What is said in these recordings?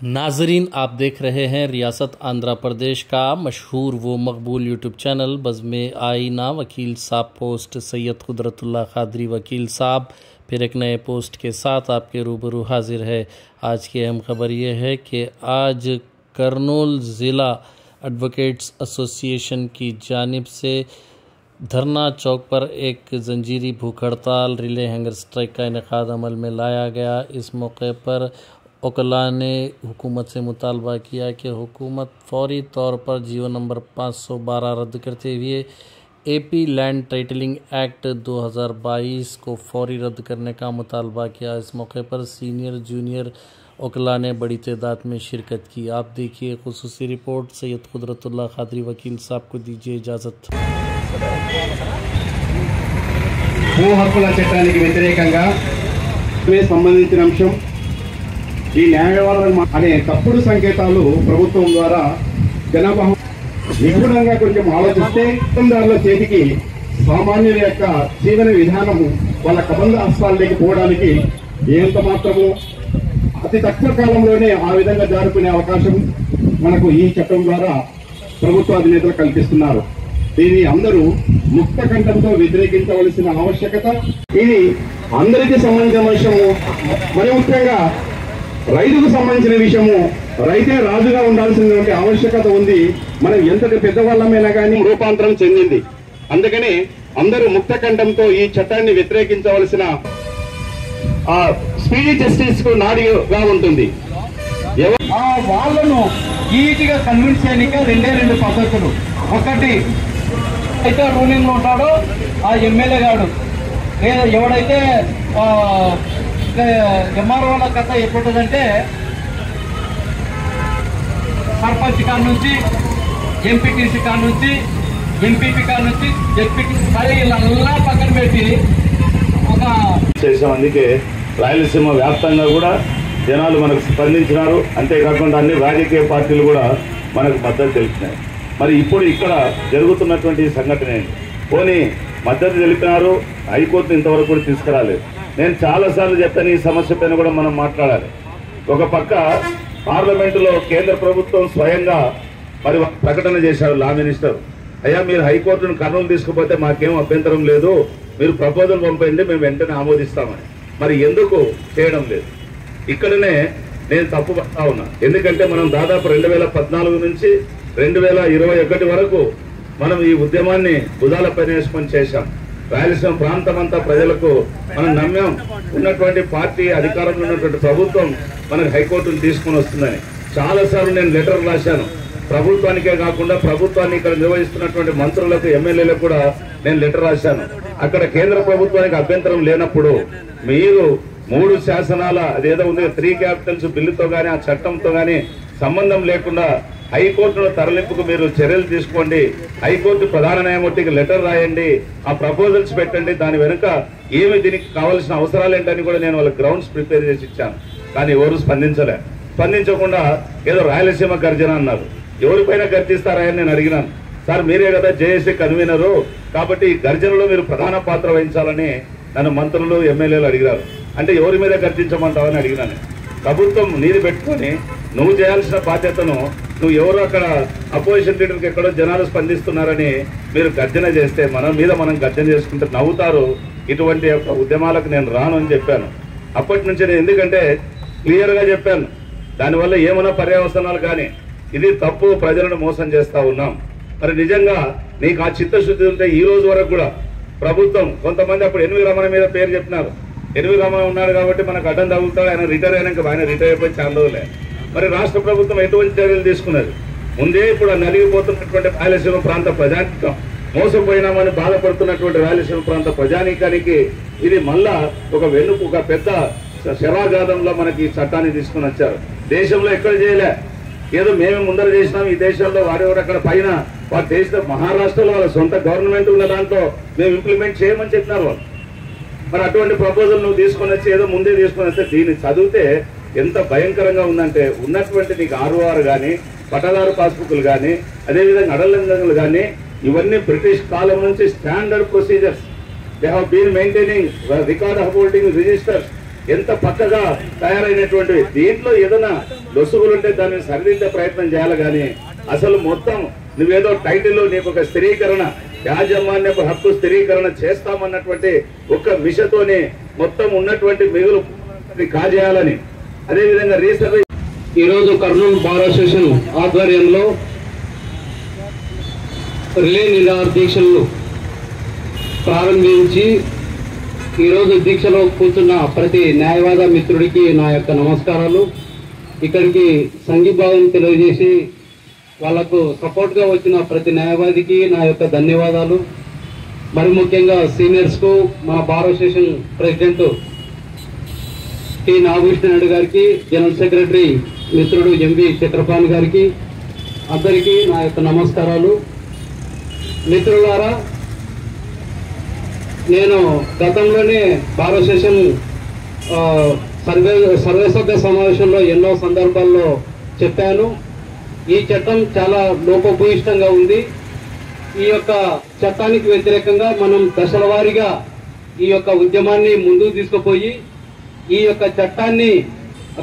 नाजरीन आप देख रहे हैं रियासत आंध्र प्रदेश का मशहूर व मकबूल यूट्यूब चैनल बज़म आईना वकील साहब पोस्ट सैयद कुदरतुल्ला खादरी वकील साहब फिर एक नए पोस्ट के साथ आपके रूबरू हाजिर है आज की अहम खबर यह है कि आज करनूल ज़िला एडवोकेट्स एसोसिएशन की जानिब से धरना चौक पर एक जंजीरी भूख हड़ताल रिले हैंगर स्ट्राइक का इनका अमल में लाया गया इस मौके पर ओकला ने हुकूमत से मुतालबा किया कि हुकूमत फौरी तौर पर जियो नंबर 512 रद्द करते हुए एपी लैंड टाइटलिंग एक्ट 2022 को फौरी रद्द करने का मुतालबा किया इस मौके पर सीनियर जूनियर ओकला ने बड़ी तादाद में शिरकत की आप देखिए खसूसी रिपोर्ट सैयद कुदरतुल्ला खादरी वकील साहब को दीजिए इजाज़त భూ హక్కుల చట్టానికి వ్యతిరేకంగా సంబంధించిన అంశం ఈ న్యాయవాదం అనే తప్పుడు సంకేతాలు ప్రభుత్వం ద్వారా జనాభా నిపుణంగా కొంచెం ఆలోచిస్తే పెత్తందారుల చేతికి సామాన్యుల యొక్క జీవన విధానము వాళ్ళ కబంధ హస్తాలకి పోవడానికి ఎంత మాత్రము అతి తక్కువ కాలంలోనే ఆ విధంగా జారుకునే అవకాశం మనకు ఈ చట్టం ద్వారా ప్రభుత్వ అధినేతలు కల్పిస్తున్నారు. దీన్ని అందరూ ముక్త కంఠంతో వ్యతిరేకించవలసిన ఆవశ్యకత. ఇది అందరికీ సంబంధించిన విషయము. మరి ముఖ్యంగా రైతుకు సంబంధించిన విషయము రైతే రాజుగా ఉండాల్సినటువంటి ఆవశ్యకత ఉంది. మనం ఎంతటి పెద్దవాళ్ళమైనా కానీ రూపాంతరం చెందింది. అందుకని అందరూ ముక్త కంఠంతో ఈ చట్టాన్ని వ్యతిరేకించవలసిన ఆ స్పీడీ జస్టిస్కు నాడిగా ఉంటుంది. ఆ వాళ్ళను ఈజీగా కన్విన్స్ చేయడానికి రెండే రెండు పద్ధతులు. ఒకటి అయితే రూలింగ్లో ఉంటాడో ఆ ఎమ్మెల్యే గాడు. లేదా ఎవడైతే ఎంఆర్ఓల కథ ఎప్పుడుందంటే సర్పంచ్ కాడ నుంచి ఎంపీటీసీ కాడ నుంచి ఎంపీపీ కాడ నుంచి జడ్పీటీ సరే వీళ్ళంతా పక్కన పెట్టి ఒక చేసాం అందుకే రాయలసీమ వ్యాప్తంగా కూడా జనాలు మనకు స్పందించినారు. అంతేకాకుండా అన్ని రాజకీయ పార్టీలు కూడా మనకు మద్దతు తెలిపినాయి. మరి ఇప్పుడు ఇక్కడ జరుగుతున్నటువంటి సంఘటన ఏంటి? పోనీ మద్దతు తెలిపినారు హైకోర్టు ఇంతవరకు కూడా తీసుకురాలేదు. నేను చాలాసార్లు చెప్పాను ఈ సమస్య పైన కూడా మనం మాట్లాడాలి. ఒక పక్క పార్లమెంటులో కేంద్ర ప్రభుత్వం స్వయంగా మరి ప్రకటన చేశారు లా మినిస్టర్. అయ్యా మీరు హైకోర్టును కర్నూలు తీసుకుపోతే మాకేం అభ్యంతరం లేదు. మీరు ప్రపోజల్ పంపండి మేము వెంటనే ఆమోదిస్తామని. మరి ఎందుకు చేయడం లేదు? ఇక్కడనే నేను తప్పు పడతా ఉన్నా. ఎందుకంటే మనం దాదాపు రెండు వేల పద్నాలుగు నుంచి రెండు వేల ఇరవై ఒకటి వరకు మనం ఈ ఉద్యమాన్ని భుజాలపై వేసుకొని చేశాం. రాయలసీమ ప్రాంతం అంతా ప్రజలకు మనం నమ్మాం. ఉన్నటువంటి పార్టీ అధికారంలో ఉన్నటువంటి ప్రభుత్వం మనకు హైకోర్టును తీసుకొని వస్తుందని. చాలా సార్లు నేను లెటర్ రాశాను. ప్రభుత్వానికే కాకుండా ప్రభుత్వాన్ని ఇక్కడ నిర్వహిస్తున్నటువంటి మంత్రులకు ఎమ్మెల్యేలకు కూడా నేను లెటర్ రాశాను. అక్కడ కేంద్ర ప్రభుత్వానికి అభ్యంతరం లేనప్పుడు మీరు మూడు శాసనాల అదేదో ఉంది త్రీ క్యాపిటల్స్ బిల్లుతో కానీ ఆ చట్టంతో కానీ సంబంధం లేకుండా హైకోర్టులో తరలింపుకు మీరు చర్యలు తీసుకోండి. హైకోర్టు ప్రధాన న్యాయమూర్తికి లెటర్ రాయండి. ఆ ప్రపోజల్స్ పెట్టండి. దాని వెనుక ఏమి దీనికి కావాల్సిన అవసరాలు ఏంటని కూడా నేను వాళ్ళ గ్రౌండ్స్ ప్రిపేర్ చేసి ఇచ్చాను. కానీ ఎవరు స్పందించలే. స్పందించకుండా ఏదో రాయలసీమ గర్జన అన్నారు. ఎవరిపైన గర్జిస్తారా నేను అడిగినాను. సార్ మీరే కదా జేఏసీ కన్వీనరు. కాబట్టి ఈ గర్జనలో మీరు ప్రధాన పాత్ర వహించాలని నన్ను మంత్రులు ఎమ్మెల్యేలు అడిగారు అంటే ఎవరి మీద గర్జించమంటావని అడిగినాను. ప్రభుత్వం నీరు పెట్టుకొని నువ్వు చేయాల్సిన బాధ్యతను నువ్వు ఎవరు అక్కడ అపోజిషన్ లీడర్కి ఎక్కడో జనాలు స్పందిస్తున్నారని మీరు గర్జన చేస్తే మన మీద మనం గర్జన చేసుకుంటే నవ్వుతారు. ఇటువంటి యొక్క ఉద్యమాలకు నేను రాను అని చెప్పాను. అప్పటి నుంచి నేను ఎందుకంటే క్లియర్గా చెప్పాను. దానివల్ల ఏమైనా పర్యావసనాలు కానీ ఇది తప్పు ప్రజలను మోసం చేస్తూ ఉన్నాం. మరి నిజంగా నీకు ఆ చిత్తశుద్ధి ఉంటే ఈ రోజు వరకు కూడా ప్రభుత్వం కొంతమంది అప్పుడు ఎనిమిది రమణ మీద పేరు చెప్పినారు. ఎనిమిది రమణ ఉన్నాడు కాబట్టి మనకు అడ్డం తగులుతాడు ఆయన రిటైర్ అయినాక ఆయన రిటైర్ అయిపోయి చాలా రోజులే. మరి రాష్ట్ర ప్రభుత్వం ఎటువంటి చర్యలు తీసుకున్నది? ముందే ఇప్పుడు నలిగిపోతున్నటువంటి రాయలసీమ ప్రాంత ప్రజానికం మోసపోయినామని బాధపడుతున్నటువంటి రాయలసీమ ప్రాంత ప్రజానీకానికి ఇది మళ్ళా ఒక వెన్నుకు ఒక పెద్ద శరాఘాతంలో మనకి చట్టాన్ని తీసుకుని వచ్చారు. దేశంలో ఎక్కడ చేయలే? ఏదో మేమే ముందర చేసినాం ఈ దేశంలో వారెవరు అక్కడ పైన? వారు దేశ మహారాష్ట్రలో వాళ్ళ సొంత గవర్నమెంట్ ఉన్న దాంట్లో మేము ఇంప్లిమెంట్ చేయమని చెప్పినారు వాళ్ళు. మరి అటువంటి ప్రపోజల్ నువ్వు తీసుకొని వచ్చి ఏదో ముందే తీసుకొని వస్తే దీన్ని చదివితే ఎంత భయంకరంగా ఉందంటే ఉన్నటువంటి నీకు ఆర్ఓఆర్ కానీ పట్టదారు పాస్బుక్లు కానీ అదేవిధంగా అడలంగలు కానీ ఇవన్నీ బ్రిటిష్ కాలం నుంచి standard procedures. They have been maintaining record holding registers ఎంత పక్కగా తయారైనటువంటివి. దీంట్లో ఏదైనా లొసుగులుంటే దాన్ని సరిదిద్దే ప్రయత్నం చేయాలి కానీ అసలు మొత్తం నువ్వేదో టైటిల్లో నీకు ఒక స్థిరీకరణ యాజమాన్యపు హక్కు స్థిరీకరణ చేస్తామన్నటువంటి ఒక మిషతోనే మొత్తం ఉన్నటువంటి మిగులు కాజేయాలని అదేవిధంగా రీసర్వే ఈరోజు కర్నూలు బార్ అసోసియేషన్ ఆధ్వర్యంలో రిలే నిరాహార దీక్షలను ప్రారంభించి ఈరోజు దీక్షలో కూర్చున్న ప్రతి న్యాయవాద మిత్రుడికి నా యొక్క నమస్కారాలు. ఇక్కడికి సంఘీభావం తెలియజేసి వాళ్ళకు సపోర్ట్గా వచ్చిన ప్రతి న్యాయవాదికి నా యొక్క ధన్యవాదాలు. మరి ముఖ్యంగా సీనియర్స్కు మా bar association president T Nagakrishna Naidu గారికి జనరల్ సెక్రటరీ మిత్రుడు ఎంవి చక్రపాణి గారికి అందరికీ నా యొక్క నమస్కారాలు. మిత్రులారా నేను గతంలోనే బార్ సర్వే సర్వసభ్య సమావేశంలో ఎన్నో సందర్భాల్లో చెప్పాను. ఈ చట్టం చాలా లోపభూయిష్టంగా ఉంది. ఈ యొక్క చట్టానికి వ్యతిరేకంగా మనం దశల వారీగా ఈ యొక్క ఉద్యమాన్ని ముందుకు తీసుకుపోయి ఈ యొక్క చట్టాన్ని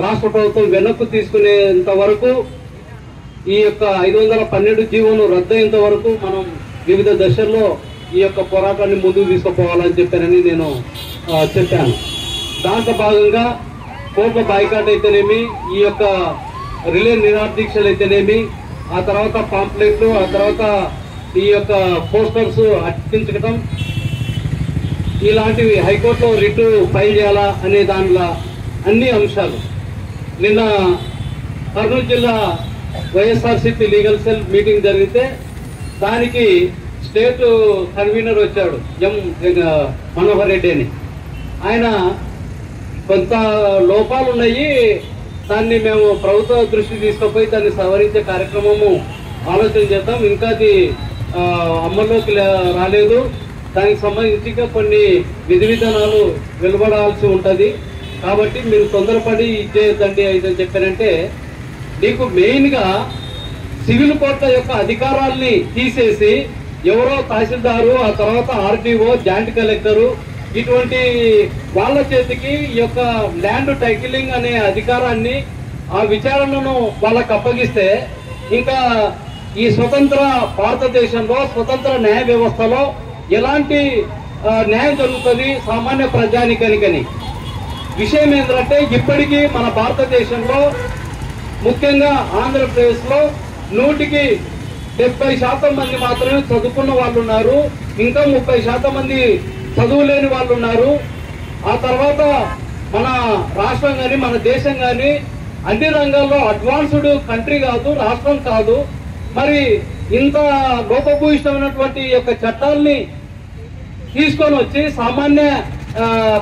రాష్ట్ర ప్రభుత్వం వెనక్కు తీసుకునేంత వరకు ఈ యొక్క ఐదు వందల పన్నెండు జీవోను రద్దయ్యేంత వరకు మనం వివిధ దశల్లో ఈ యొక్క పోరాటాన్ని ముందుకు తీసుకుపోవాలని చెప్పానని నేను చెప్పాను. దాంట్లో భాగంగా కోర్టు బాయ్కాట్ అయితేనేమి ఈ యొక్క రిలే నిరాదీక్షలు అయితేనేమి ఆ తర్వాత పాంప్లెట్లు ఆ తర్వాత ఈ యొక్క పోస్టర్స్ అట్టించడం ఇలాంటివి హైకోర్టులో రిట్ ఫైల్ చేయాలా అనే దానిలో అన్ని అంశాలు. నిన్న కర్నూలు జిల్లా వైఎస్ఆర్సీపీ లీగల్ సెల్ మీటింగ్ జరిగితే దానికి స్టేట్ కన్వీనర్ వచ్చాడు ఎం మనోహర్ రెడ్డి అని. ఆయన కొంత లోపాలు ఉన్నాయి దాన్ని మేము ప్రభుత్వ దృష్టి తీసుకుపోయి దాన్ని సవరించే కార్యక్రమము ఆలోచన చేద్దాం. ఇంకా అది అమల్లోకి రాలేదు. దానికి సంబంధించి కొన్ని విధి విధానాలు వెలువడాల్సి ఉంటుంది. కాబట్టి మీరు తొందరపడి ఇచ్చేయద్దండి అయితే చెప్పారంటే నీకు మెయిన్గా సివిల్ కోర్టుల యొక్క అధికారాల్ని తీసేసి ఎవరో తహసీల్దారు ఆ తర్వాత ఆర్డీఓ జాయింట్ కలెక్టరు ఇటువంటి వాళ్ళ చేతికి ఈ యొక్క ల్యాండ్ టైటిలింగ్ అనే అధికారాన్ని ఆ విచారణను వాళ్ళకు అప్పగిస్తే ఇంకా ఈ స్వతంత్ర భారతదేశంలో స్వతంత్ర న్యాయ వ్యవస్థలో ఎలాంటి న్యాయం జరుగుతుంది సామాన్య ప్రజానికనికని. విషయం ఏంటంటే ఇప్పటికీ మన భారతదేశంలో ముఖ్యంగా ఆంధ్రప్రదేశ్లో నూటికి డెబ్బై శాతం మంది మాత్రమే చదువుకున్న వాళ్ళు ఉన్నారు ఇంకా ముప్పై శాతం మంది చదువులేని వాళ్ళు ఉన్నారు ఆ తర్వాత మన రాష్ట్రం కానీ మన దేశం కానీ అన్ని రంగాల్లో అడ్వాన్స్డ్ కంట్రీ కాదు రాష్ట్రం కాదు. మరి ఇంత లోపభూయిష్టమైనటువంటి యొక్క చట్టాల్ని తీసుకొని వచ్చి సామాన్య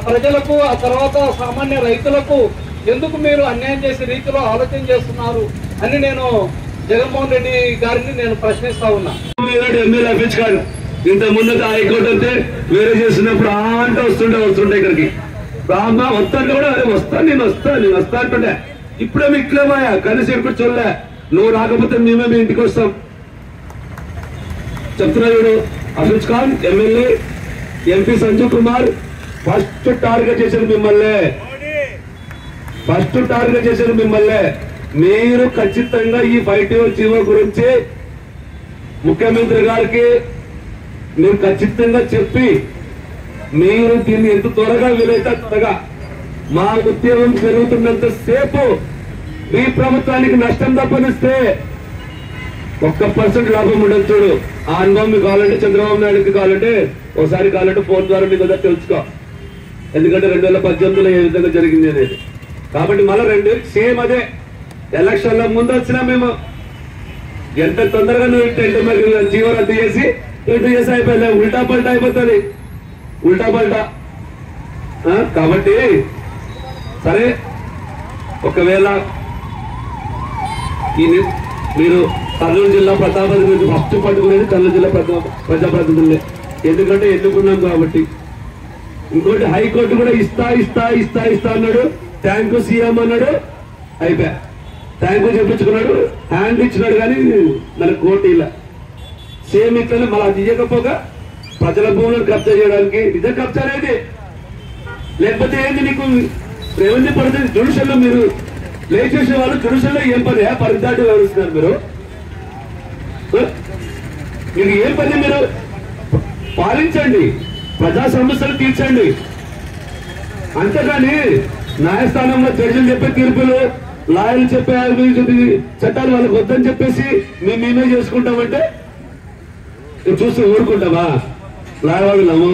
ప్రజలకు ఆ తర్వాత సామాన్య రైతులకు ఎందుకు మీరు అన్యాయం చేసే రీతిలో ఆలోచన చేస్తున్నారు అని నేను జగన్మోహన్ రెడ్డి గారిని నేను ప్రశ్నిస్తా ఉన్నా. ఎమ్మెల్యే అప్పించుకోడు ఇంత ముందు హైకోర్టు అంతే వేరే చేస్తున్నప్పుడు ఆ అంటే వస్తుండే వస్తుండే ఇక్కడికి. రామ్మ వస్తాను కూడా వస్తాను నేను వస్తాను నేను వస్తా అంటుండే. ఇప్పుడే మీ ఇట్లేమాయా కలిసి ఇప్పుడు చూడలే నువ్వు రాకపోతే మేమే మీ ఇంటికి వస్తాం. చెప్తున్నా చూడు Hafeez Khan MLA MP Sanjeev Kumar first target చేశారు మిమ్మల్ని. ఫస్ట్ టార్గెట్ చేశారు మిమ్మల్ని. మీరు ఖచ్చితంగా ఈ ఫైవ్ జీవో గురించి ముఖ్యమంత్రి గారికి మీరు ఖచ్చితంగా చెప్పి మీరు దీన్ని ఎంత త్వరగా వీలైతే త్వరగా మా ఉద్యోగం పెరుగుతున్నంత సేపు మీ ప్రభుత్వానికి నష్టం తప్పనిస్తే ఒక్క పర్సెంట్ లాభం ఉండదు చూడు. ఆ అనుభవం మీకు కావాలంటే చంద్రబాబు నాయుడుకి కావాలంటే ఒకసారి కావాలంటే ఫోన్ ద్వారా మీకు తెలుసుకో. ఎందుకంటే రెండు వేల పద్దెనిమిదిలో ఏ విధంగా జరిగింది అనేది. కాబట్టి మళ్ళీ రెండు సేమ్ అదే. ఎలక్షన్ల ముందు వచ్చినా మేము ఎంత తొందరగా నువ్వు టెంట్ మరి జీవో రద్దు చేసి టెంట్ చేసి అయిపోయింది. ఉల్టా పల్టా అయిపోతుంది. ఉల్టా పల్టా. కాబట్టి సరే ఒకవేళ ఈ మీరు కర్నూలు జిల్లా ప్రతాపాది గురించి ఫస్ట్ పట్టుకునేది కర్నూలు జిల్లా ప్రజాప్రతినిధులే ఎందుకంటే ఎన్నుకున్నాం కాబట్టి. ఇంకోటి హైకోర్టు కూడా ఇస్తా ఇస్తా ఇస్తా ఇస్తా అన్నాడు. థ్యాంక్ యూ సీఎం అన్నాడు. అయిపోయా. Thank you చెప్పించుకున్నాడు. హ్యాండ్ ఇచ్చినాడు కానీ మన కోర్టు ఇలా. సేమ్ ఇట్లనే మళ్ళీ అది ఇవ్వకపోగా ప్రజల భూములను కబ్జా చేయడానికి నిజం కబ్జా అనేది. లేకపోతే ఏంది నీకు రెవెన్యూ పడుతుంది జుడిషియల్లో మీరు లేచేసే వాళ్ళు జుడిషియల్లో ఏం పని? పరిదాటి వివరిస్తున్నారు మీరు? మీకు ఏం పని మీరు? పాలించండి. ప్రజా సమస్యలు తీర్చండి. అంతేగాని న్యాయస్థానంలో జడ్జిలు చెప్పే తీర్పులు లాయర్లు చెప్పే చట్టాలు వాళ్ళకి వద్దని చెప్పేసి మేము మేమే చేసుకుంటామంటే? చూసి ఊరుకుంటామా లాయవాదులము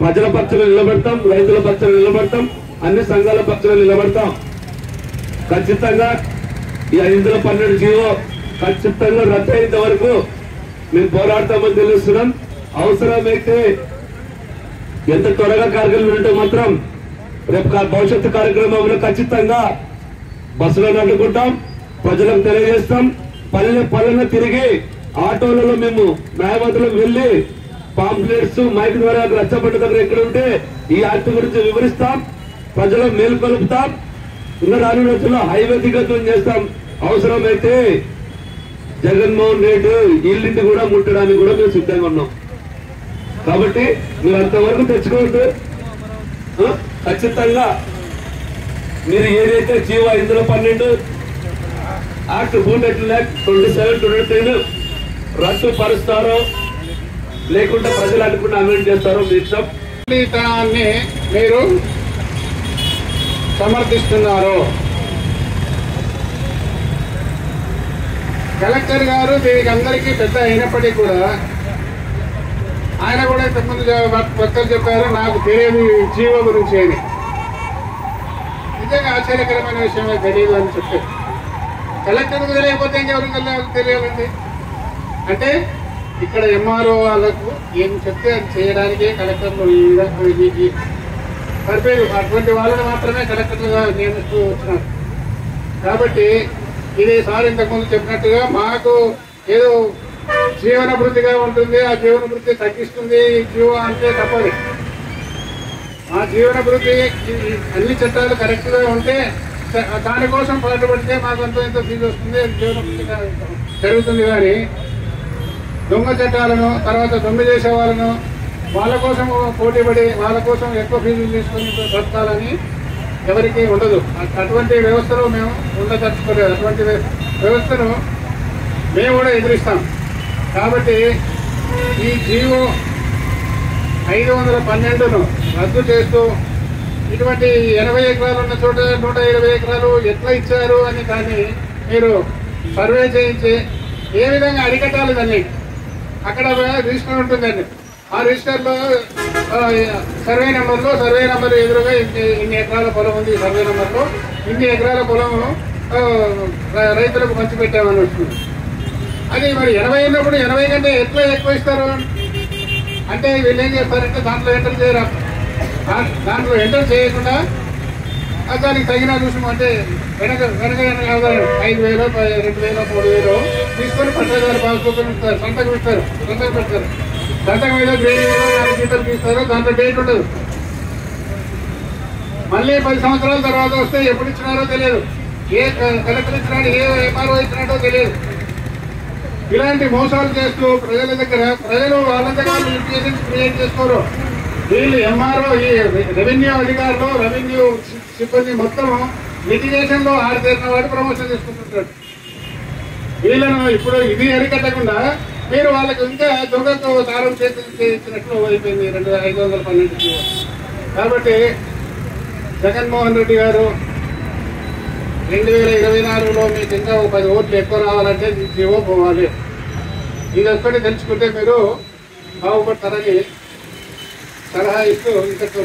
ప్రజల పక్షాలు నిలబడతాం రైతుల పక్షాలు నిలబడతాం అన్ని సంఘాల పక్షాలు నిలబడతాం. ఖచ్చితంగా ఈ ఐదులో పన్నెండు జీవో ఖచ్చితంగా రద్దు అయ్యేంత వరకు మేము పోరాడతామని తెలుస్తున్నాం. అవసరమైతే ఎంత త్వరగా కార్యక్రమం ఉంటే మాత్రం రేపు భవిష్యత్తు కార్యక్రమంలో ఖచ్చితంగా బస్సులో నడుకుంటాం ప్రజలకు తెలియజేస్తాం. పల్లె పల్లెన తిరిగి ఆటోలలో మేము న్యాయవాదులకు వెళ్ళి పాంప్లెట్స్ మైక్ ద్వారా రచ్చబడ్డ దగ్గర ఎక్కడ ఉంటే ఈ యాక్ట్ గురించి వివరిస్తాం. ప్రజలకు మేల్కొలుపుతాం ఇంకా రాని రోజుల్లో హైవే దిగతం చేస్తాం. అవసరమైతే జగన్మోహన్ రెడ్డి ఇల్లింటి కూడా ముట్టడానికి కూడా మేము సిద్ధంగా ఉన్నాం. కాబట్టి మీరు అంతవరకు తెచ్చుకోవద్దు ఖచ్చితంగా మీరు ఏదైతే జీవో ఇందులో పన్నెండు act బూనెట్ act twenty seven twenty three రద్దు పరుస్తారో లేకుంటే ప్రజలు అనుకున్న అమెంట్ చేస్తారో మీ ఇష్టం. మీరు సమర్థిస్తున్నారు. కలెక్టర్ గారు దీనికి అందరికీ పెద్ద అయినప్పటికీ కూడా ఆయన కూడా ఇంతకుముందు భక్తులు చెప్పారు నాకు తెలియదు జీవ గురించి అని. నిజంగా ఆశ్చర్యకరమైన విషయమే తెలియదు అని చెప్పారు. కలెక్టర్కు తెలియకపోతే ఇంకెవరికి తెలియాలండి? అంటే ఇక్కడ ఎంఆర్ఓ వాళ్ళకు ఏం చెప్తే అది చేయడానికే కలెక్టర్లు ఈ విధంగా అటువంటి వాళ్ళని మాత్రమే కలెక్టర్లుగా నియమిస్తూ వచ్చినారు. కాబట్టి ఇది సార్ ఇంతకుముందు చెప్పినట్టుగా మాకు ఏదో జీవన వృద్ధిగా ఉంటుంది ఆ జీవన వృద్ధి తగ్గిస్తుంది జీవ అంటే తప్పదు. ఆ జీవన వృద్ధి అన్ని చట్టాలు కరెక్ట్గా ఉంటే దానికోసం పాటుపడితే మాకు ఎంతో ఎంతో ఫీజు వస్తుంది జీవన వృద్ధి జరుగుతుంది కానీ దొంగ చట్టాలను తర్వాత దొంగ చేసే వాళ్ళను వాళ్ళ కోసం పోటీపడి వాళ్ళ కోసం ఎక్కువ ఫీజులు తీసుకొని బ్రతకాలని ఎవరికి ఉండదు. అటువంటి వ్యవస్థలో మేము ఉండదలుచుకోలేదు. అటువంటి వ్యవస్థను మేము కూడా ఎదురిస్తాం. కాబట్టి ఈ జీవో ఐదు వందల పన్నెండును రద్దు చేస్తూ ఇటువంటి ఎనభై ఎకరాలు ఉన్న చోట నూట ఇరవై ఎకరాలు ఎట్లా ఇచ్చారు అని దాన్ని మీరు సర్వే చేయించి ఏ విధంగా అరికట్టాలి దాన్ని? అక్కడ రిజిస్టర్ ఉంటుందండి. ఆ రిజిస్టర్లో సర్వే నెంబర్లో సర్వే నెంబర్ ఎదురుగా ఇన్ని ఇన్ని ఎకరాల పొలం ఉంది సర్వే నెంబర్లో. ఇన్ని ఎకరాల పొలం రైతులకు పంచిపెట్టామని వస్తుంది. అది మరి ఎనభై ఉన్నప్పుడు ఎనభై కంటే ఎట్లా ఎక్కువ ఇస్తారు. అంటే వీళ్ళు ఏం చేస్తారంటే దాంట్లో ఎంటర్ చేయరా? దా- దాంట్లో ఎంటర్ చేయకుండా దానికి తగిన రుసుము అంటే వెనక వెనక వెనక ఆదాయం ఐదు వేలు రెండు వేలు మూడు వేలు తీసుకొని పట్టదారు పాస్బుక్ ఇస్తారు. సంతకం ఇస్తారు. సంతకం పెడతారు. సంతకం ఏదో గ్రేడింగ్ మీద నాలుగు తీస్తారు. దాంట్లో డేట్ ఉండదు. మళ్ళీ పది సంవత్సరాల తర్వాత వస్తే ఎప్పుడు ఇచ్చినారో తెలియదు. ఏ కలెక్టర్ ఇచ్చినాడు ఏ ఎంఆర్ఓ ఇచ్చినాడో తెలియదు. ఇలాంటి మోసాలు చేస్తూ ప్రజల దగ్గర ప్రజలు వాళ్ళ దగ్గర లిటిగేషన్స్ క్రియేట్ చేసుకోరు. వీళ్ళు ఎంఆర్ఓ ఈ రెవెన్యూ అధికారులు రెవెన్యూ సిబ్బంది మొత్తం మిటిగేషన్లో ఆరితేరిన వాడు ప్రమోషన్ చేసుకుంటుంటాడు వీళ్ళను ఇప్పుడు ఇది అరికట్టకుండా మీరు వాళ్ళకు ఇంకా దొంగకు దారం చేసినట్లు చేయించినట్లు అయిపోయింది రెండు ఐదు వందల పన్నెండు. కాబట్టి జగన్మోహన్ రెడ్డి గారు రెండు వేల ఇరవై నాలుగులో మీకు ఇంకా ఒక పది ఓట్లు ఎక్కువ రావాలంటే ఈ జీవో పోవాలి. ఇది ఒక్కటి తెలుసుకుంటే మీరు బాగుపడతారని సలహా ఇస్తూ ఇంతట్లో